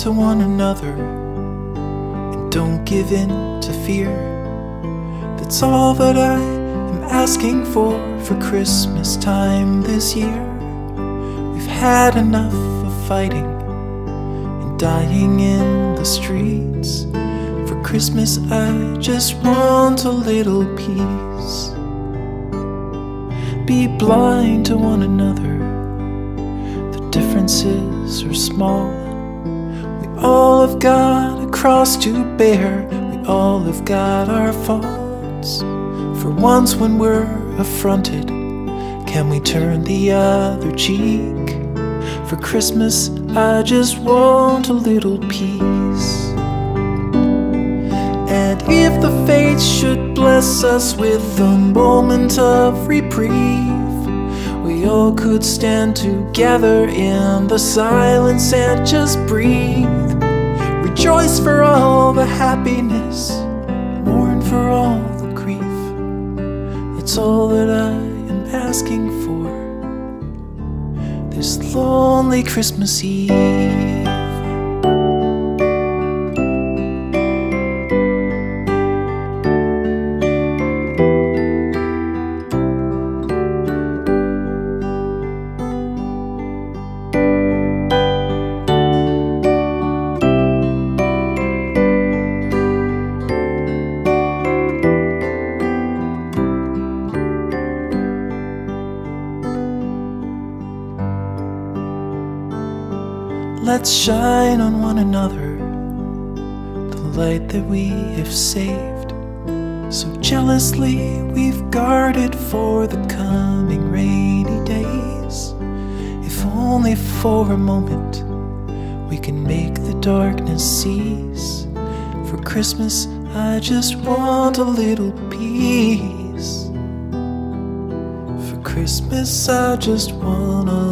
to one another and don't give in to fear. That's all that I am asking for for Christmas time this year. We've had enough of fighting and dying in the streets. For Christmas, I just want a little peace. Be blind to one another, the differences are small. All have got a cross to bear, we all have got our faults. For once, when we're affronted, can we turn the other cheek? For Christmas, I just want a little peace. And if the fates should bless us with a moment of reprieve, we all could stand together in the silence and just breathe. Rejoice for all the happiness, mourn for all the grief. It's all that I am asking for this lonely Christmas Eve. That we have saved. So jealously we've guarded for the coming rainy days. If only for a moment we can make the darkness cease. For Christmas, I just want a little peace. For Christmas, I just want a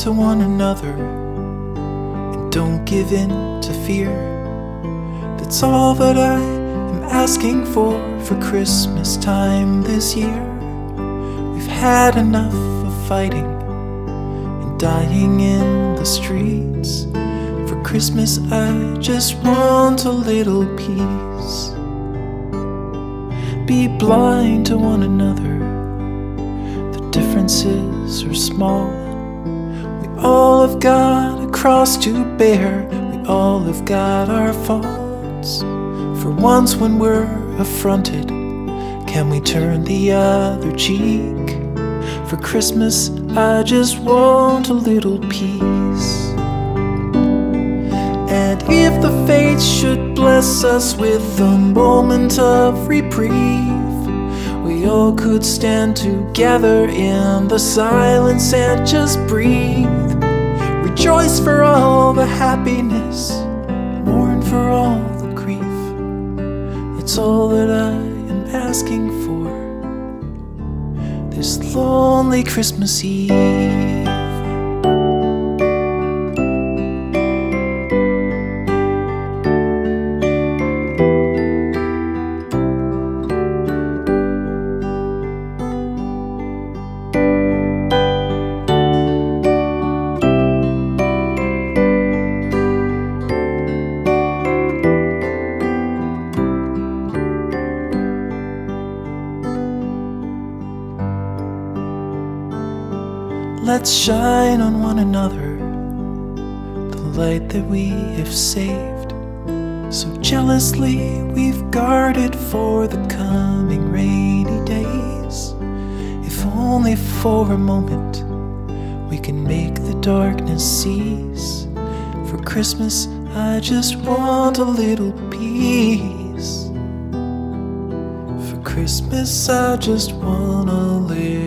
to one another and don't give in to fear. That's all that I am asking for for Christmas time this year. We've had enough of fighting and dying in the streets. For Christmas, I just want a little peace. Be blind to one another, the differences are small. All have got a cross to bear, we all have got our faults. For once, when we're affronted, can we turn the other cheek? For Christmas, I just want a little peace. And if the fates should bless us with a moment of reprieve, we all could stand together in the silence and just breathe. Rejoice for all the happiness, mourn for all the grief. It's all that I am asking for this lonely Christmas Eve. Christmas, I just want a little peace. For Christmas, I just want a little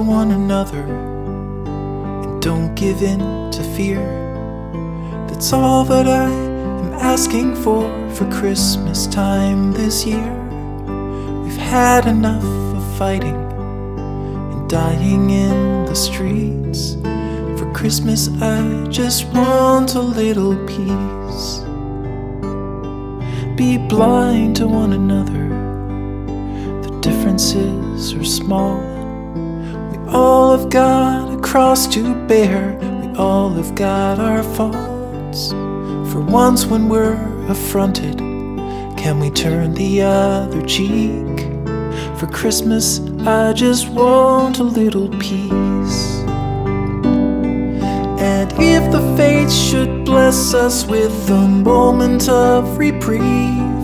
to one another and don't give in to fear. That's all that I am asking for for Christmas time this year. We've had enough of fighting and dying in the streets. For Christmas, I just want a little peace. Be blind to one another, the differences are small. All have got a cross to bear, we all have got our faults. For once, when we're affronted, can we turn the other cheek? For Christmas, I just want a little peace. And if the fates should bless us with a moment of reprieve,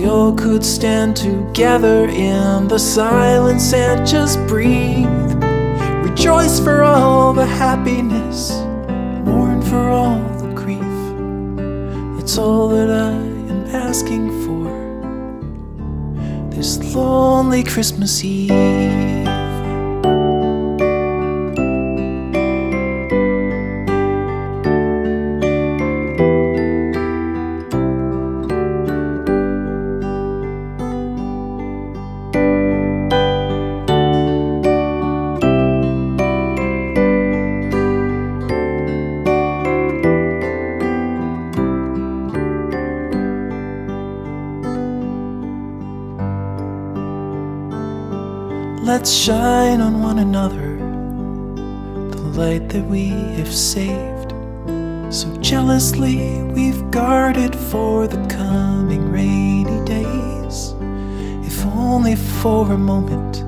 we all could stand together in the silence and just breathe. Rejoice for all the happiness, mourn for all the grief. It's all that I am asking for this lonely Christmas Eve. That we have saved. So jealously we've guarded for the coming rainy days. If only for a moment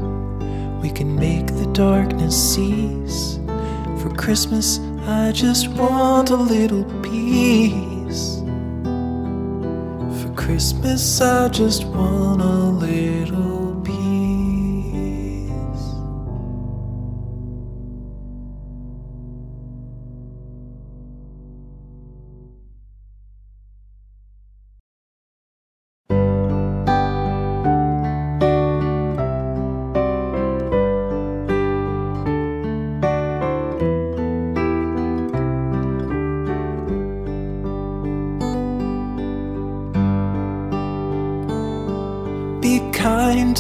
we can make the darkness cease. For Christmas, I just want a little peace. For Christmas, I just want a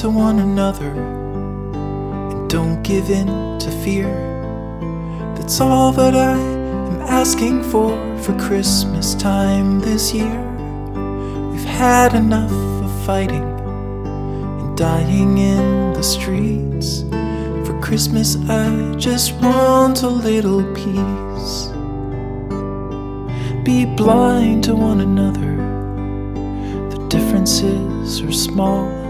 to one another and don't give in to fear. That's all that I am asking for for Christmas time this year. We've had enough of fighting and dying in the streets. For Christmas, I just want a little peace. Be blind to one another the differences are small.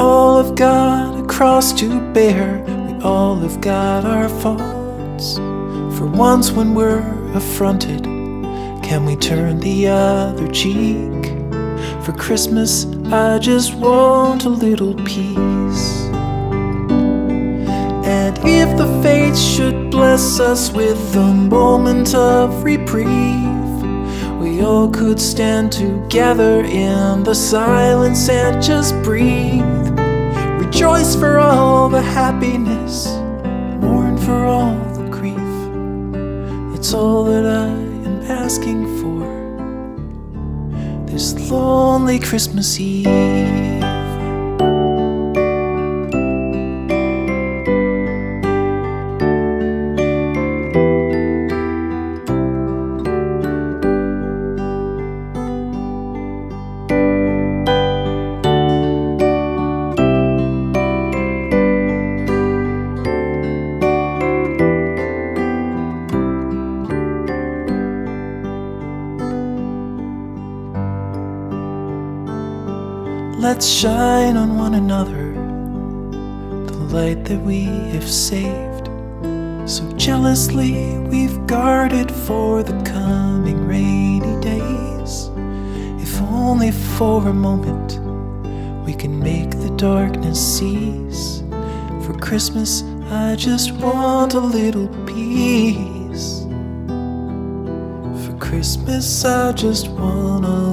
All have got a cross to bear, we all have got our faults. For once, when we're affronted, can we turn the other cheek? For Christmas, I just want a little peace. And if the fates should bless us with a moment of reprieve, we all could stand together in the silence and just breathe. Rejoice for all the happiness, mourn for all the grief. It's all that I am asking for this lonely Christmas Eve. Let's shine on one another the light that we have saved. So jealously we've guarded for the coming rainy days. If only for a moment we can make the darkness cease. For Christmas, I just want a little peace. For Christmas, I just want a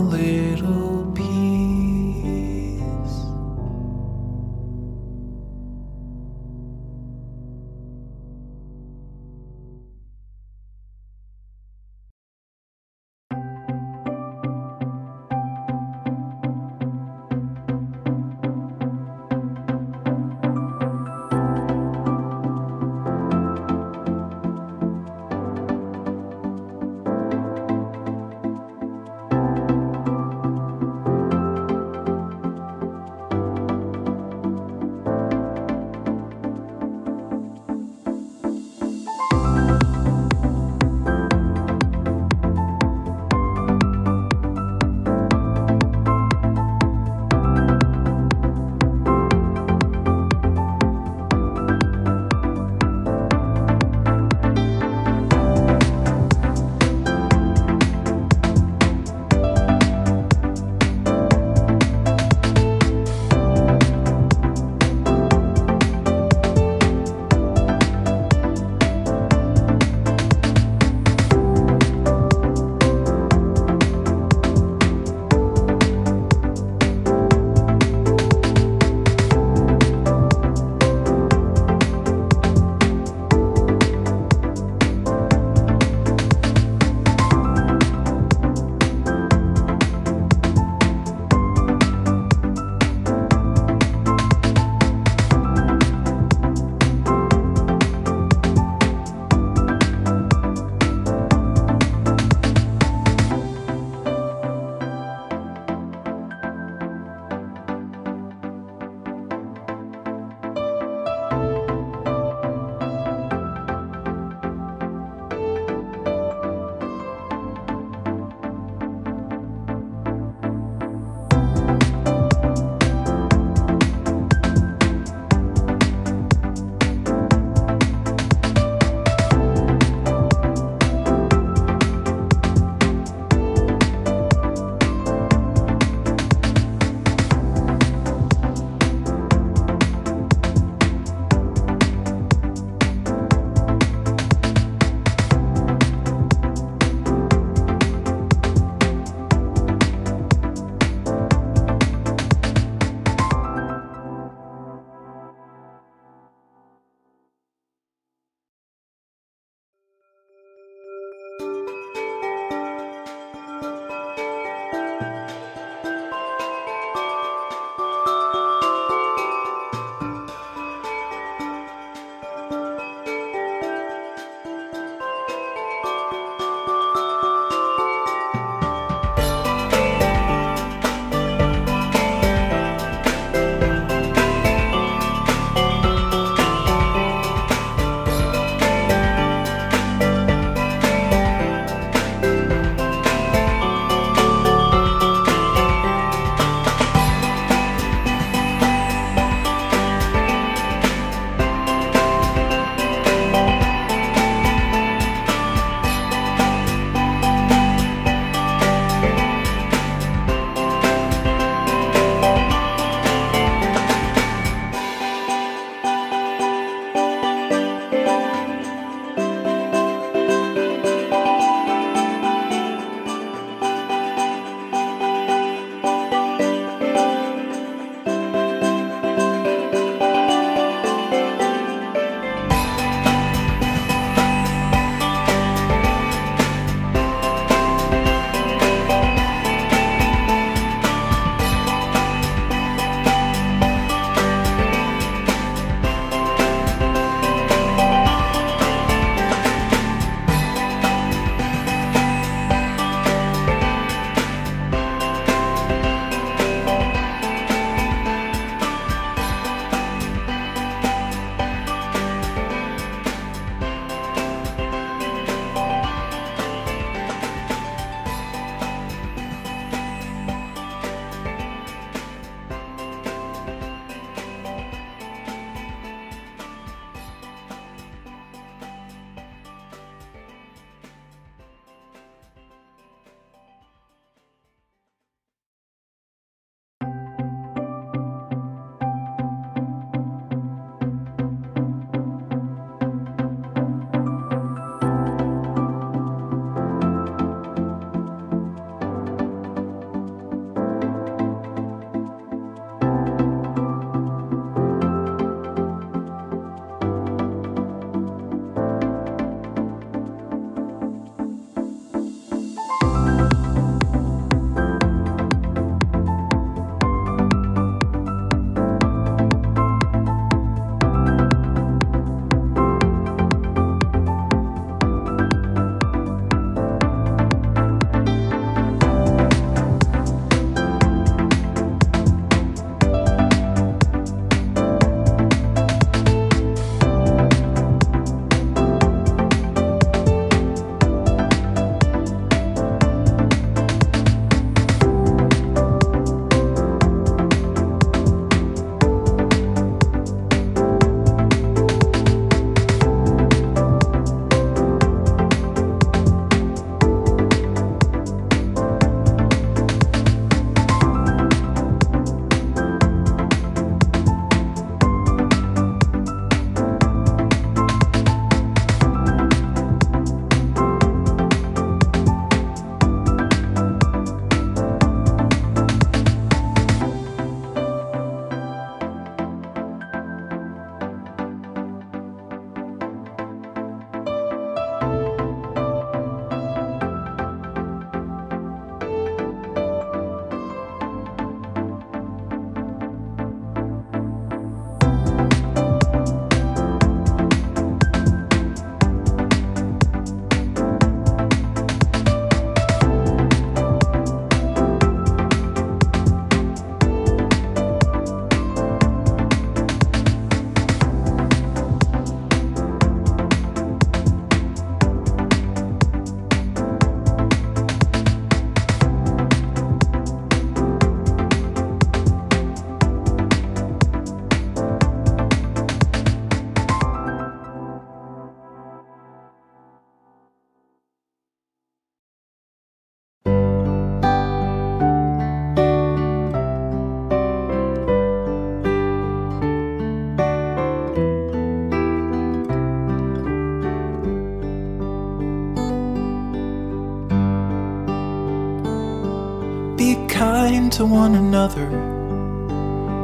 kind to one another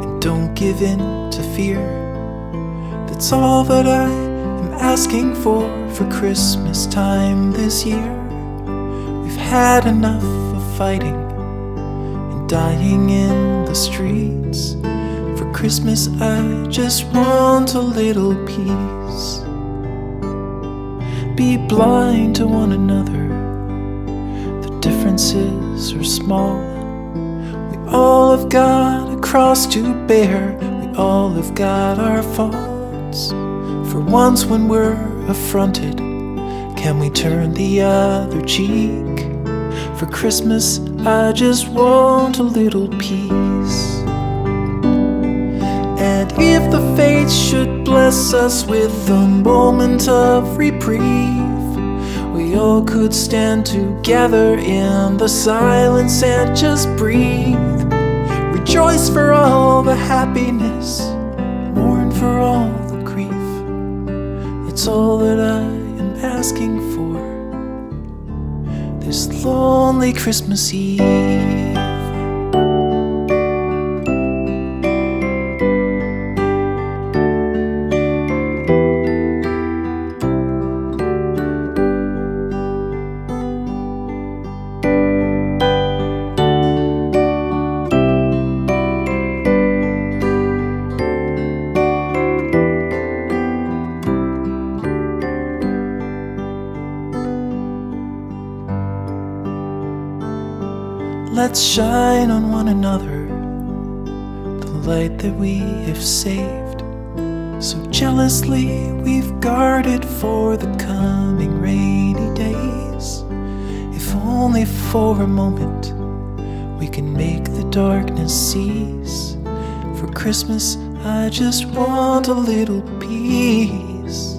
and don't give in to fear. That's all that I am asking for for Christmas time this year. We've had enough of fighting and dying in the streets. For Christmas, I just want a little peace. Be blind to one another, the differences are small. All have got a cross to bear, we all have got our faults. For once, when we're affronted, can we turn the other cheek? For Christmas, I just want a little peace. And if the fates should bless us with a moment of reprieve, we all could stand together in the silence and just breathe. Rejoice for all the happiness, mourn for all the grief. It's all that I am asking for this lonely Christmas Eve. We've guarded for the coming rainy days. If only for a moment we can make the darkness cease. For Christmas, I just want a little peace.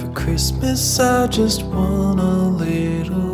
For Christmas, I just want a little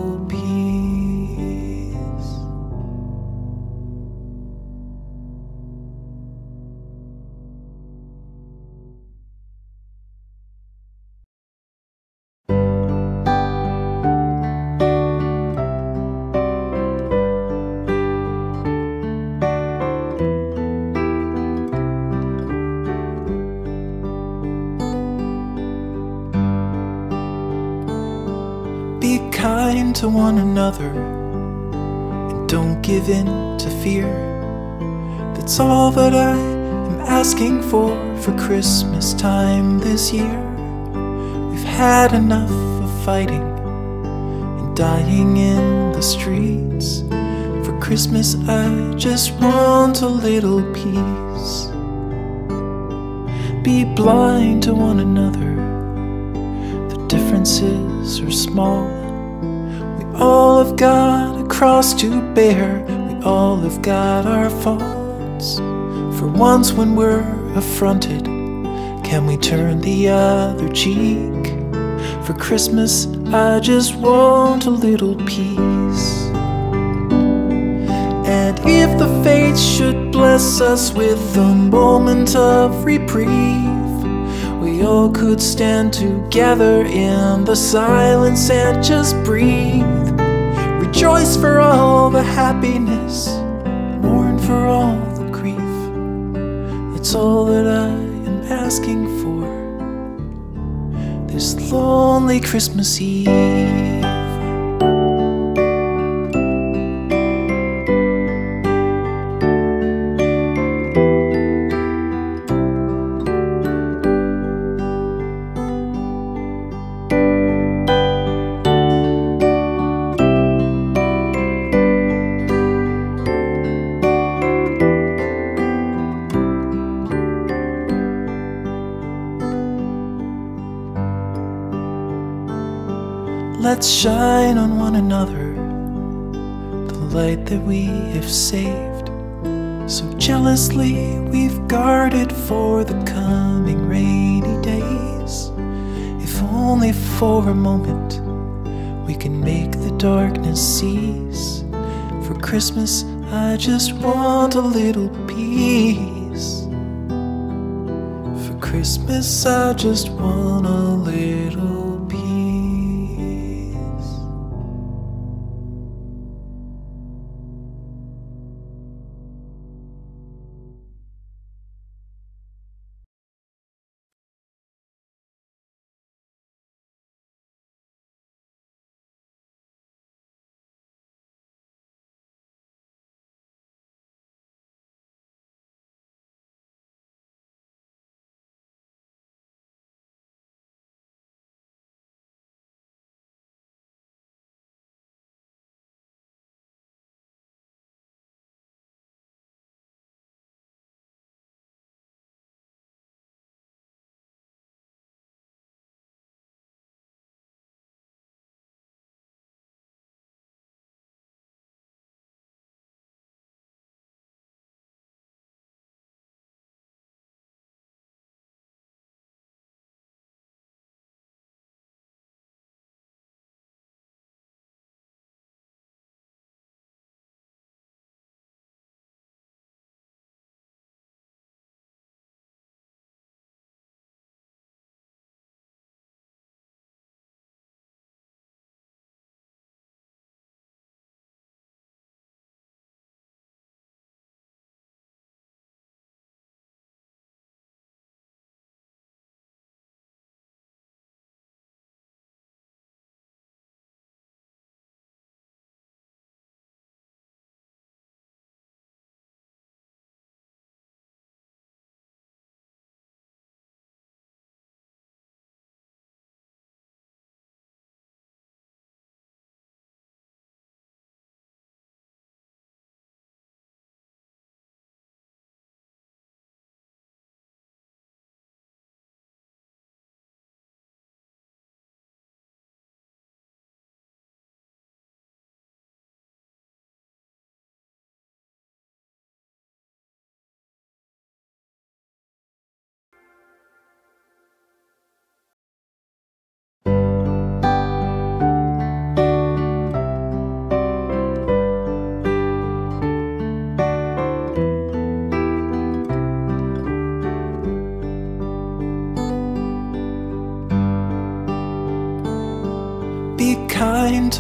had enough of fighting and dying in the streets. For Christmas, I just want a little peace. Be blind to one another the differences are small. We all have got a cross to bear, we all have got our faults. For once, when we're affronted, can we turn the other cheek? For Christmas, I just want a little peace. And if the fates should bless us with a moment of reprieve, we all could stand together in the silence and just breathe. Rejoice for all the happiness, mourn for all the grief. It's all that I am asking for this lonely Christmas Eve. Let's shine on one another the light that we have saved. So jealously we've guarded for the coming rainy days. If only for a moment we can make the darkness cease. For Christmas, I just want a little peace. For Christmas, I just want a little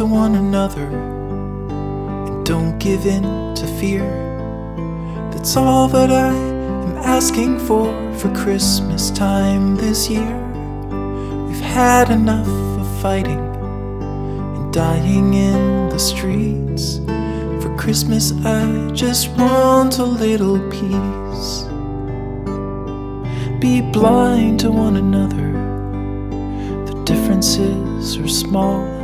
to one another and don't give in to fear. That's all that I am asking for for Christmas time this year. We've had enough of fighting and dying in the streets. For Christmas, I just want a little peace. Be blind to one another, the differences are small.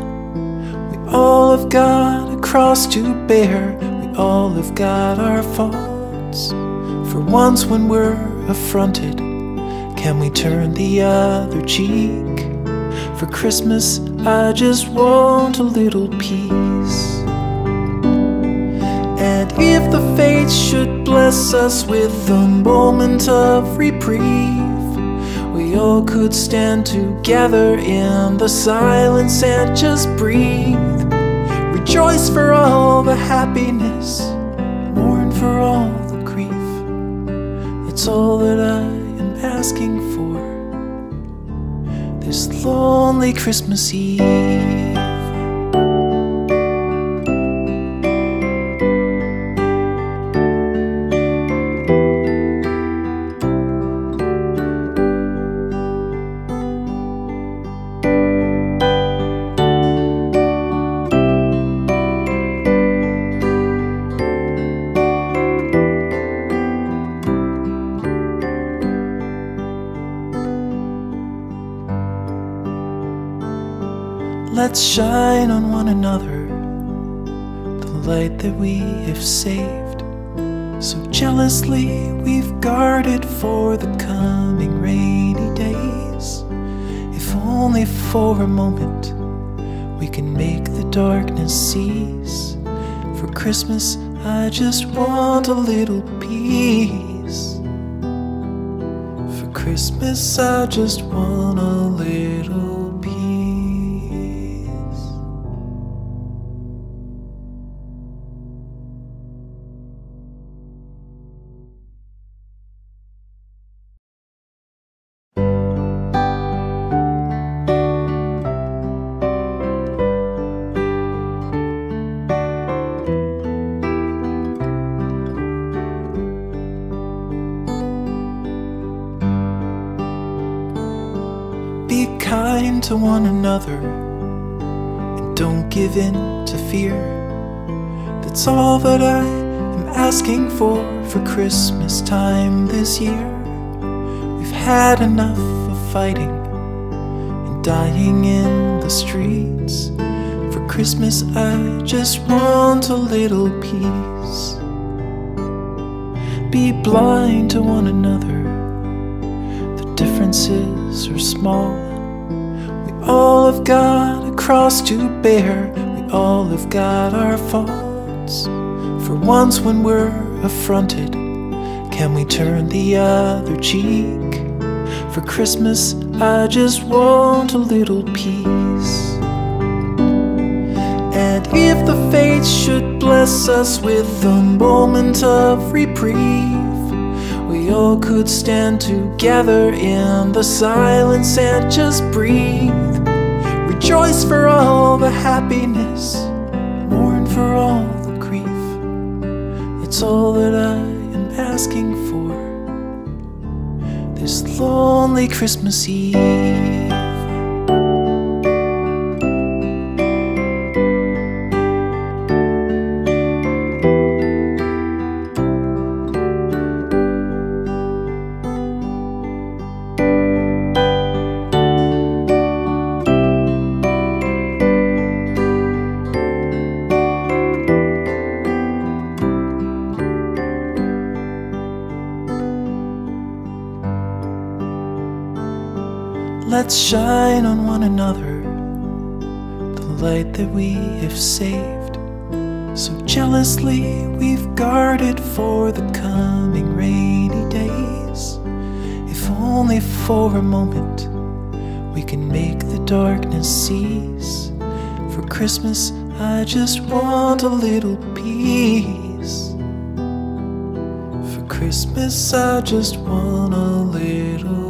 All have got a cross to bear, we all have got our faults. For once, when we're affronted, can we turn the other cheek? For Christmas, I just want a little peace. And if the fates should bless us with a moment of reprieve, we all could stand together in the silence and just breathe. Rejoice for all the happiness, mourn for all the grief. It's all that I am asking for this lonely Christmas Eve. Christmas, I just want a little peace. For Christmas, I just want to one another and don't give in to fear. That's all that I am asking for for Christmas time this year. We've had enough of fighting and dying in the streets. For Christmas, I just want a little peace. Be blind to one another the differences are small. All have got a cross to bear, we all have got our faults. For once, when we're affronted, can we turn the other cheek? For Christmas, I just want a little peace. And if the fates should bless us with a moment of reprieve, we all could stand together in the silence and just breathe. Rejoice for all the happiness, mourn for all the grief. It's all that I am asking for this lonely Christmas Eve. Let's shine on one another the light that we have saved. So jealously we've guarded for the coming rainy days. If only for a moment we can make the darkness cease. For Christmas, I just want a little peace. For Christmas, I just want a little